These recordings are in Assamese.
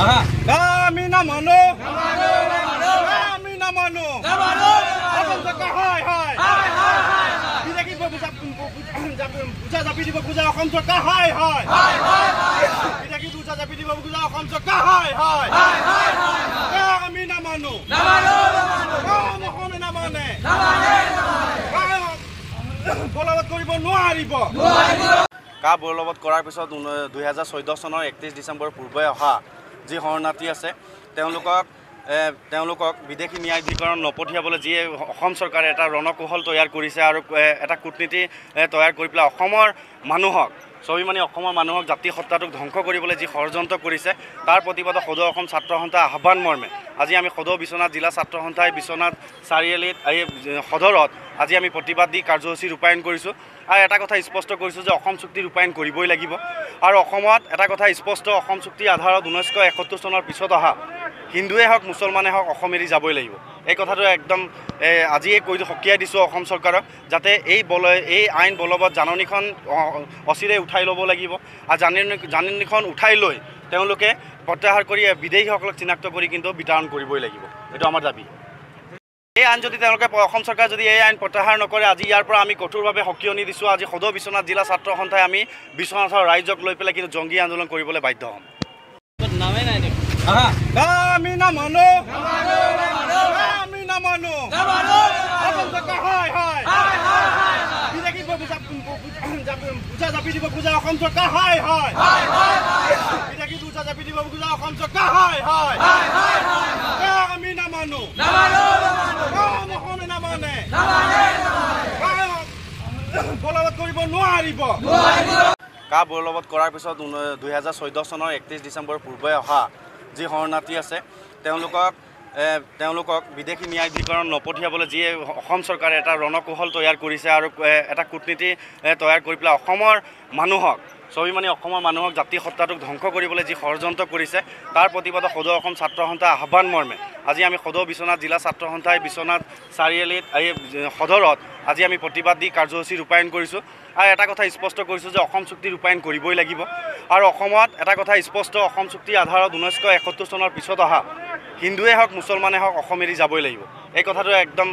আমি নামানো আমি নামানো অসম চৰকাৰ হয় হয় বিজেপি বুজা বুজা জাপি দিব খোজা অসম চৰকাৰ হয় হয় বিজেপি বুজা জাপি দিব খোজা অসম চৰকাৰ হয় হয় আমি নামানো অসমে নামানে বলবৎ কৰিব নোৱাৰিব কা বলবৎ কৰাৰ পিছত দুহেজাৰ চৈধ্য চনৰ একত্ৰিছ ডিচেম্বৰ পূৰ্বে অহা যি শৰণাৰ্থী আছে তেওঁলোকক তেওঁলোকক বিদেশী ন্যায়াধিকৰণ নপঠিয়াবলৈ যিয়ে অসম চৰকাৰে এটা ৰণকৌশল তৈয়াৰ কৰিছে আৰু এটা কূটনীতি তৈয়াৰ কৰি পেলাই অসমৰ মানুহক ছবি মানে অসমৰ মানুহক জাতি সত্তাটোক ধ্বংস কৰিবলৈ যি ষড়যন্ত্ৰ কৰিছে তাৰ প্ৰতিবাদত সদৌ অসম ছাত্ৰ সন্থাই আহ্বান মৰ্মে। আজি আমি সদৌ বিশ্বনাথ জিলা ছাত্ৰ সন্থাই বিশ্বনাথ চাৰিআলিত এই সদৰত আজি আমি প্ৰতিবাদ দি কাৰ্যসূচী ৰূপায়ণ কৰিছোঁ। আৰু এটা কথা স্পষ্ট কৰিছোঁ যে অসম চুক্তি ৰূপায়ণ কৰিবই লাগিব। আৰু অসমত এটা কথা স্পষ্ট অসম চুক্তিৰ আধাৰত ঊনৈছশ এসত্তৰ চনৰ পিছত অহা হিন্দুৱে হওক মুছলমানে হওক অসম এৰি যাবই লাগিব। এই কথাটো একদম আজিয়ে কৈ সকীয়াই দিছোঁ অসম চৰকাৰক যাতে এই বল এই আইন বলবৎ জাননীখন অচিৰে উঠাই ল'ব লাগিব। আৰু জাননী জাননীখন উঠাই লৈ তেওঁলোকে প্ৰত্যাহাৰ কৰি বিদেশীসকলক চিনাক্ত কৰি কিন্তু বিতৰণ কৰিবই লাগিব। এইটো আমাৰ দাবী। এই আইন যদি তেওঁলোকে অসম চৰকাৰে যদি এই আইন প্ৰত্যাহাৰ নকৰে আজি ইয়াৰ পৰা আমি কঠোৰভাৱে সকিয়নি দিছোঁ। আজি সদৌ বিশ্বনাথ জিলা ছাত্ৰ সন্থাই আমি বিশ্বনাথৰ ৰাইজক লৈ পেলাই কিন্তু জংগী আন্দোলন কৰিবলৈ বাধ্য হ'ম। আমি নামানো জাপি দিব অসম চৰকাৰ। হয় হয়। বুজা জাপি দিব খোজা অসম চৰকাৰ। হয় হয়। আমি নামানো। অসমে নামানে। বলবৎ কৰিব নোৱাৰিব। কা বলবৎ কৰাৰ পিছত দুহেজাৰ চৈধ্য চনৰ একত্ৰিছ ডিচেম্বৰ পূৰ্বে অহা যি শৰণাৰ্থী আছে তেওঁলোকক তেওঁলোকক বিদেশী ন্যায়াধিকৰণ নপঠিয়াবলৈ যিয়ে অসম চৰকাৰে এটা ৰণকৌশল তৈয়াৰ কৰিছে আৰু এটা কূটনীতি তৈয়াৰ কৰি পেলাই অসমৰ মানুহক ছবি মানে অসমৰ মানুহক জাতি সত্তাটোক ধ্বংস কৰিবলৈ যি ষড়যন্ত্ৰ কৰিছে তাৰ প্ৰতিবাদত সদৌ অসম ছাত্ৰ সন্থাই আহ্বান মৰ্মে। আজি আমি সদৌ বিশ্বনাথ জিলা ছাত্ৰ সন্থাই বিশ্বনাথ চাৰিআলিত এই সদৰত আজি আমি প্ৰতিবাদ দি কাৰ্যসূচী ৰূপায়ণ কৰিছোঁ। আৰু এটা কথা স্পষ্ট কৰিছোঁ যে অসম চুক্তি ৰূপায়ণ কৰিবই লাগিব। আৰু অসমত এটা কথা স্পষ্ট অসম চুক্তিৰ আধাৰত ঊনৈছশ এসত্তৰ চনৰ পিছত অহা হিন্দুৱে হওক মুছলমানে হওক অসম এৰি যাবই লাগিব। এই কথাটো একদম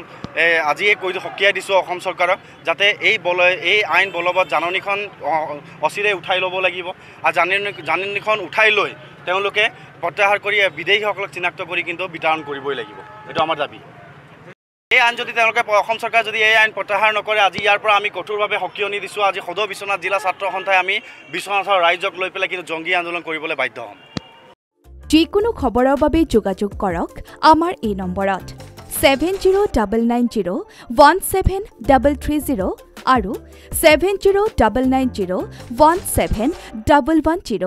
আজিয়ে কৈ সকীয়াই দিছোঁ অসম চৰকাৰক যাতে এই বল এই আইন বলবৎ জাননীখন অচিৰে উঠাই ল'ব লাগিব। আৰু জাননী জাননীখন উঠাই লৈ তেওঁলোকে প্ৰত্যাহাৰ কৰি বিদেশীসকলক চিনাক্ত কৰি কিন্তু বিতৰণ কৰিবই লাগিব। এইটো আমাৰ দাবী। এই আইন যদি তেওঁলোকে অসম চৰকাৰে যদি এই আইন প্ৰত্যাহাৰ নকৰে আজি ইয়াৰ পৰা আমি কঠোৰভাৱে সকিয়নি দিছোঁ। আজি সদৌ বিশ্বনাথ জিলা ছাত্ৰ সন্থাই আমি বিশ্বনাথৰ ৰাইজক লৈ পেলাই কিন্তু জংগী আন্দোলন কৰিবলৈ বাধ্য হ'ম। যিকোনো খবৰৰ বাবে যোগাযোগ কৰক আমাৰ এই নম্বৰত। Seven zero' double nine zero' one seven double three zero' আৰু seven zero' double nine zero' one seven double one zero'